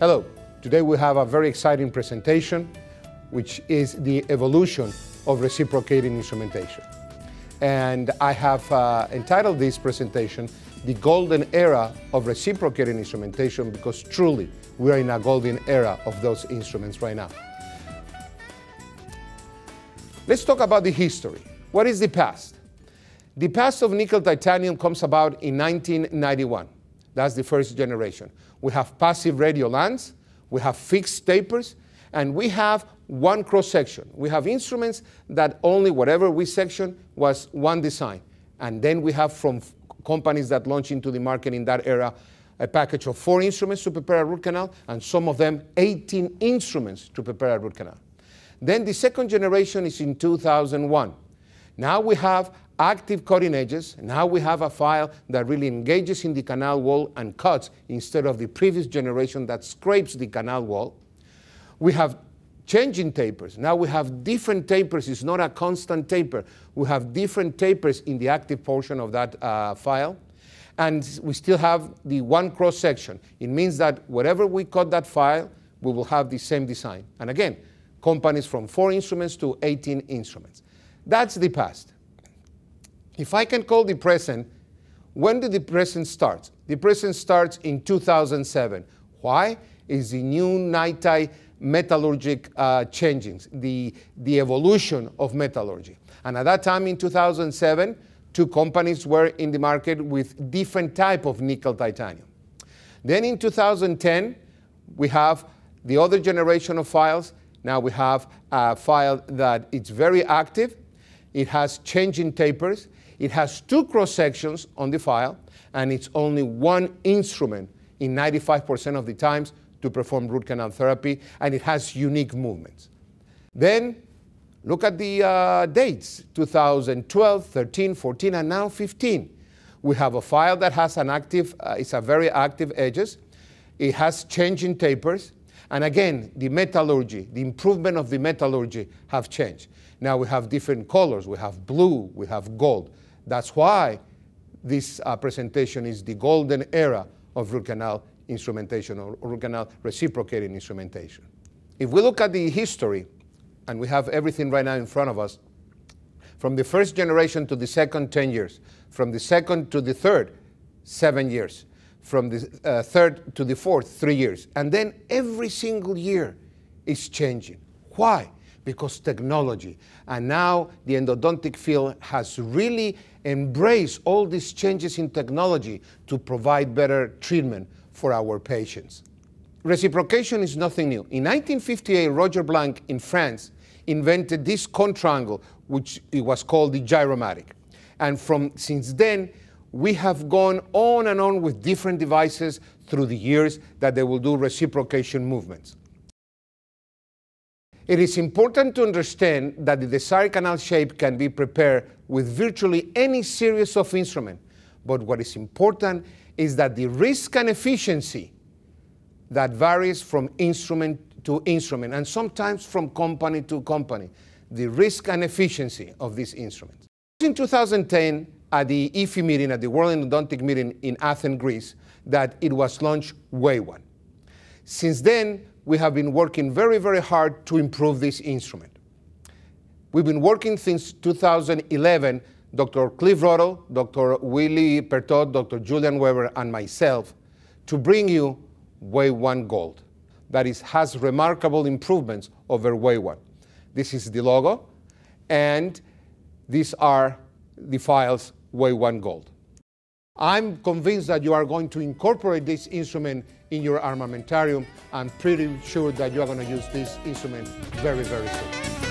Hello, today we have a very exciting presentation, which is the evolution of reciprocating instrumentation. And I have uh, entitled this presentation, The Golden Era of Reciprocating Instrumentation, because truly we are in a golden era of those instruments right now. Let's talk about the history. What is the past? The past of nickel titanium comes about in 1991. That's the first generation. We have passive radial lands, we have fixed tapers, and we have one cross section. We have instruments that only whatever we section was one design. And then we have from companies that launch into the market in that era a package of four instruments to prepare a root canal, and some of them 18 instruments to prepare a root canal. Then the second generation is in 2001. Now we have active cutting edges. Now we have a file that really engages in the canal wall and cuts instead of the previous generation that scrapes the canal wall. We have changing tapers. Now we have different tapers. It's not a constant taper. We have different tapers in the active portion of that uh, file. And we still have the one cross section. It means that whatever we cut that file, we will have the same design. And again, companies from four instruments to 18 instruments. That's the past. If I can call the present, when did the present start? The present starts in 2007. Why? Is the new NiTi metallurgic uh, changings, the, the evolution of metallurgy. And at that time in 2007, two companies were in the market with different type of nickel titanium. Then in 2010, we have the other generation of files. Now we have a file that it's very active. It has changing tapers. It has two cross sections on the file, and it's only one instrument in 95% of the times to perform root canal therapy, and it has unique movements. Then look at the uh, dates 2012, 13, 14, and now 15. We have a file that has an active, uh, it's a very active edges. It has changing tapers. And again, the metallurgy, the improvement of the metallurgy have changed. Now we have different colors. We have blue, we have gold. That's why this uh, presentation is the golden era of root canal instrumentation or root canal reciprocating instrumentation. If we look at the history, and we have everything right now in front of us, from the first generation to the second, 10 years, from the second to the third, seven years, from the uh, third to the fourth, three years. And then every single year is changing. Why? Because technology. And now the endodontic field has really embraced all these changes in technology to provide better treatment for our patients. Reciprocation is nothing new. In 1958, Roger Blanc in France invented this contra-angle, which it was called the Giromatic. And from since then, we have gone on and on with different devices through the years that they will do reciprocation movements. It is important to understand that the desired canal shape can be prepared with virtually any series of instrument. But what is important is that the risk and efficiency that varies from instrument to instrument and sometimes from company to company, the risk and efficiency of these instruments. In 2010, at the IFI meeting, at the World Endodontic meeting in Athens, Greece, that it was launched WaveOne. Since then, we have been working very, very hard to improve this instrument. We've been working since 2011, Dr. Cliff Ruddle, Dr. Willie Pertot, Dr. Julian Webber, and myself, to bring you WaveOne Gold. That is, has remarkable improvements over WaveOne. This is the logo, and these are the files WaveOne Gold. I'm convinced that you are going to incorporate this instrument in your armamentarium. I'm pretty sure that you are going to use this instrument very, very soon.